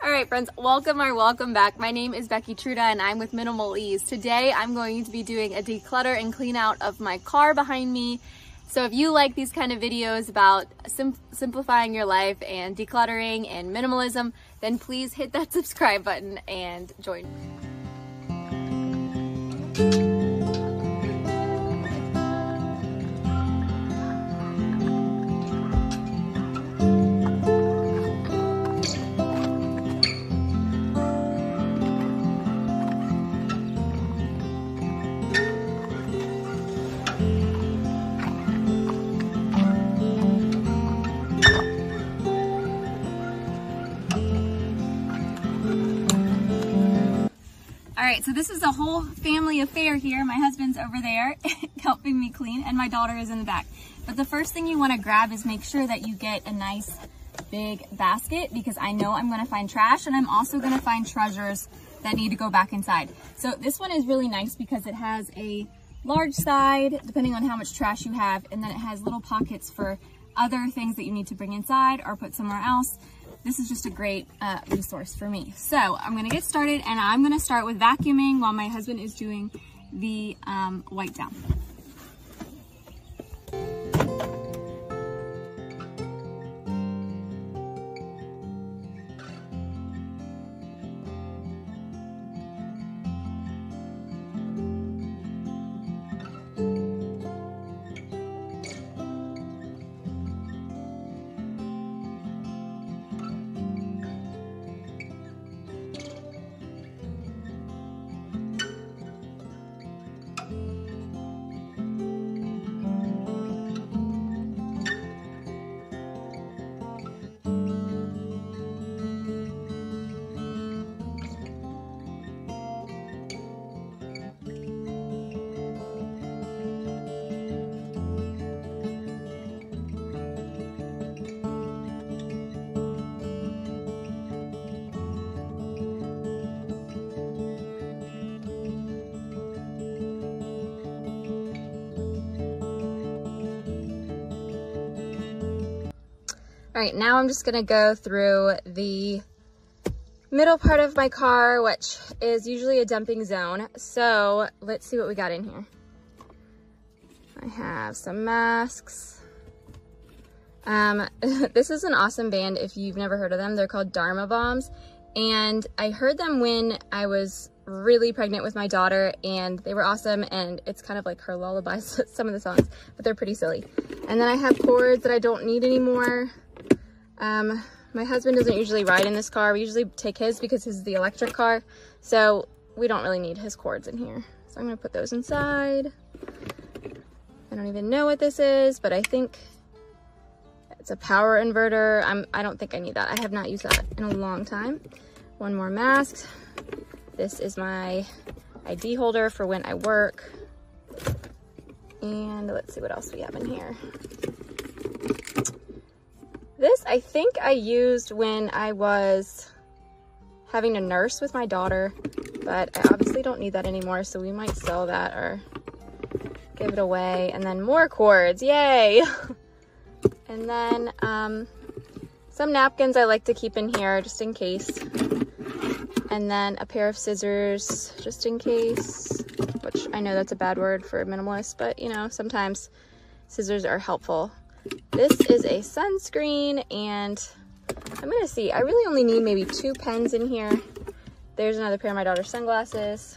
All right, friends, welcome or welcome back. My name is Becky Truda and I'm with Minimal Ease. Today, I'm going to be doing a declutter and clean out of my car behind me. So if you like these kind of videos about sim simplifying your life and decluttering and minimalism, then please hit that subscribe button and join right, so this is a whole family affair here. My husband's over there helping me clean and my daughter is in the back. But the first thing you wanna grab is make sure that you get a nice big basket because I know I'm gonna find trash and I'm also gonna find treasures that need to go back inside. So this one is really nice because it has a large side, depending on how much trash you have, and then it has little pockets for other things that you need to bring inside or put somewhere else this is just a great uh, resource for me. So I'm gonna get started and I'm gonna start with vacuuming while my husband is doing the um, wipe down. All right, now I'm just gonna go through the middle part of my car, which is usually a dumping zone. So let's see what we got in here. I have some masks. Um, this is an awesome band if you've never heard of them. They're called Dharma Bombs. And I heard them when I was really pregnant with my daughter and they were awesome and it's kind of like her lullabies, some of the songs, but they're pretty silly. And then I have cords that I don't need anymore. Um, my husband doesn't usually ride in this car. We usually take his because his is the electric car. So we don't really need his cords in here. So I'm gonna put those inside. I don't even know what this is, but I think it's a power inverter. I'm, I don't think I need that. I have not used that in a long time. One more mask. This is my ID holder for when I work. And let's see what else we have in here. This I think I used when I was having a nurse with my daughter, but I obviously don't need that anymore, so we might sell that or give it away. And then more cords, yay! and then um, some napkins I like to keep in here just in case. And then a pair of scissors just in case, which I know that's a bad word for a minimalist, but you know, sometimes scissors are helpful. This is a sunscreen and I'm gonna see, I really only need maybe two pens in here. There's another pair of my daughter's sunglasses.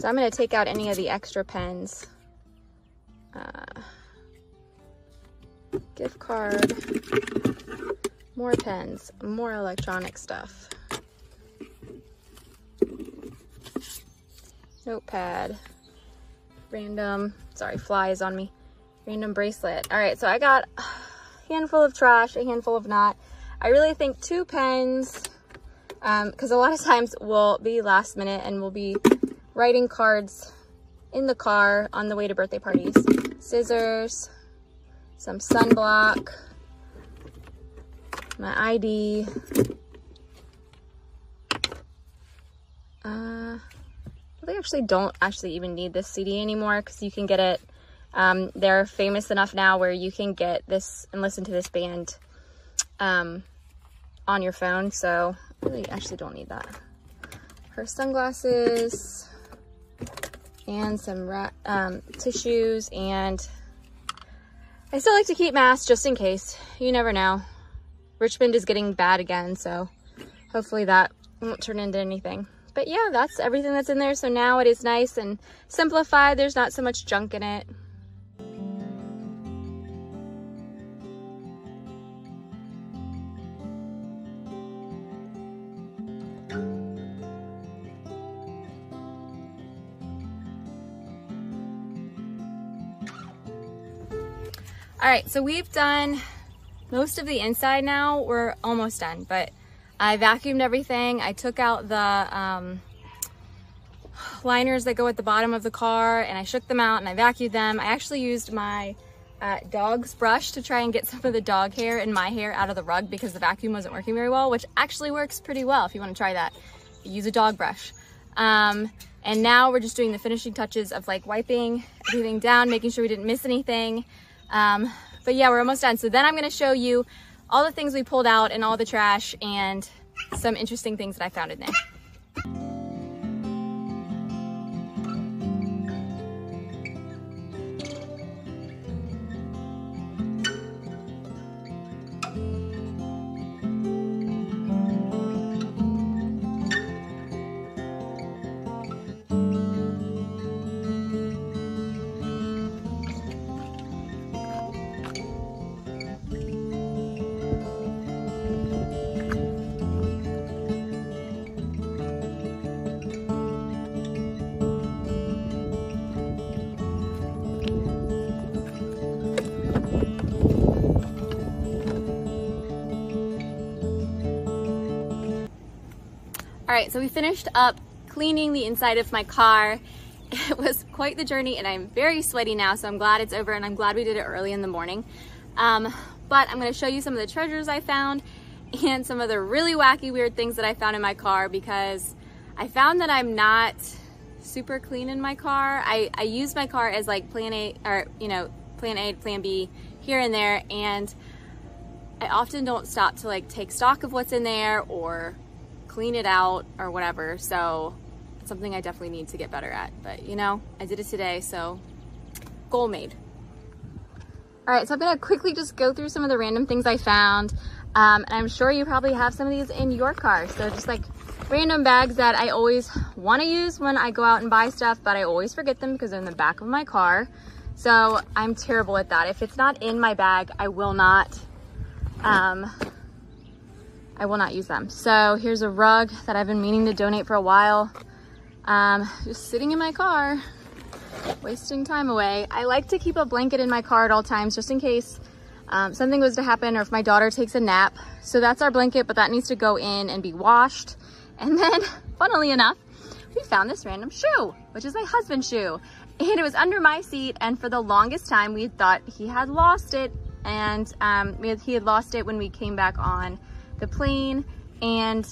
So I'm gonna take out any of the extra pens. Uh, gift card, more pens, more electronic stuff. Notepad, random, sorry, flies on me. Random bracelet. All right, so I got a handful of trash, a handful of not. I really think two pens, because um, a lot of times we'll be last minute and we'll be writing cards in the car on the way to birthday parties. Scissors, some sunblock, my ID. Uh, they actually don't actually even need this CD anymore because you can get it um, they're famous enough now where you can get this and listen to this band um, on your phone. So really actually don't need that. Her sunglasses and some um, tissues and I still like to keep masks just in case. You never know. Richmond is getting bad again, so hopefully that won't turn into anything. But yeah, that's everything that's in there. So now it is nice and simplified. There's not so much junk in it. All right, so we've done most of the inside now. We're almost done, but I vacuumed everything. I took out the um, liners that go at the bottom of the car and I shook them out and I vacuumed them. I actually used my uh, dog's brush to try and get some of the dog hair and my hair out of the rug because the vacuum wasn't working very well, which actually works pretty well if you want to try that. Use a dog brush. Um, and now we're just doing the finishing touches of like wiping everything down, making sure we didn't miss anything. Um, but yeah, we're almost done. So then I'm gonna show you all the things we pulled out and all the trash and some interesting things that I found in there. All right, so we finished up cleaning the inside of my car. It was quite the journey and I'm very sweaty now, so I'm glad it's over and I'm glad we did it early in the morning. Um, but I'm gonna show you some of the treasures I found and some of the really wacky weird things that I found in my car because I found that I'm not super clean in my car. I, I use my car as like plan A or, you know, plan A, plan B here and there. And I often don't stop to like take stock of what's in there or clean it out or whatever. So it's something I definitely need to get better at. But you know, I did it today, so goal made. All right, so I'm gonna quickly just go through some of the random things I found. Um, and I'm sure you probably have some of these in your car. So just like random bags that I always wanna use when I go out and buy stuff, but I always forget them because they're in the back of my car. So I'm terrible at that. If it's not in my bag, I will not um, I will not use them. So here's a rug that I've been meaning to donate for a while. Um, just sitting in my car, wasting time away. I like to keep a blanket in my car at all times just in case um, something was to happen or if my daughter takes a nap. So that's our blanket, but that needs to go in and be washed. And then, funnily enough, we found this random shoe, which is my husband's shoe. And it was under my seat. And for the longest time, we thought he had lost it. And um, he had lost it when we came back on the plane, and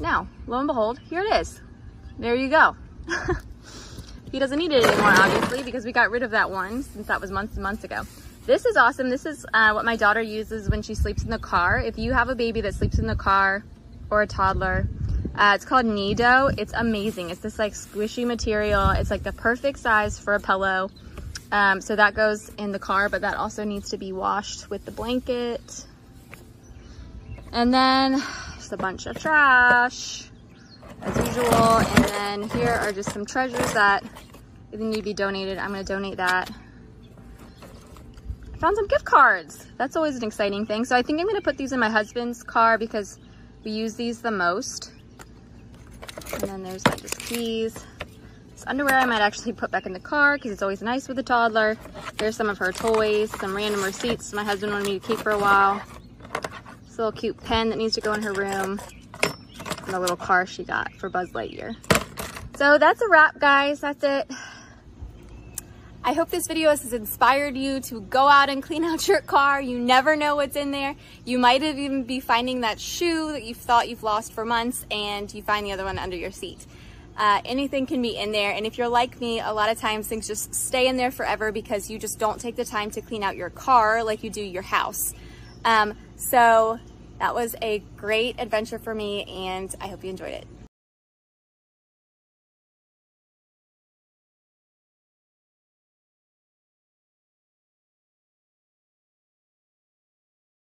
now, lo and behold, here it is. There you go. he doesn't need it anymore, obviously, because we got rid of that one since that was months and months ago. This is awesome. This is uh, what my daughter uses when she sleeps in the car. If you have a baby that sleeps in the car or a toddler, uh, it's called Nido. It's amazing. It's this like squishy material. It's like the perfect size for a pillow. Um, so that goes in the car, but that also needs to be washed with the blanket. And then just a bunch of trash as usual. And then here are just some treasures that need to be donated. I'm gonna donate that. I found some gift cards. That's always an exciting thing. So I think I'm gonna put these in my husband's car because we use these the most. And then there's like just keys. This underwear I might actually put back in the car because it's always nice with a toddler. Here's some of her toys, some random receipts my husband wanted me to keep for a while. This little cute pen that needs to go in her room. And the little car she got for Buzz Lightyear. So that's a wrap, guys. That's it. I hope this video has inspired you to go out and clean out your car. You never know what's in there. You might even be finding that shoe that you've thought you've lost for months and you find the other one under your seat. Uh, anything can be in there. And if you're like me, a lot of times things just stay in there forever because you just don't take the time to clean out your car like you do your house. Um, so that was a great adventure for me and I hope you enjoyed it.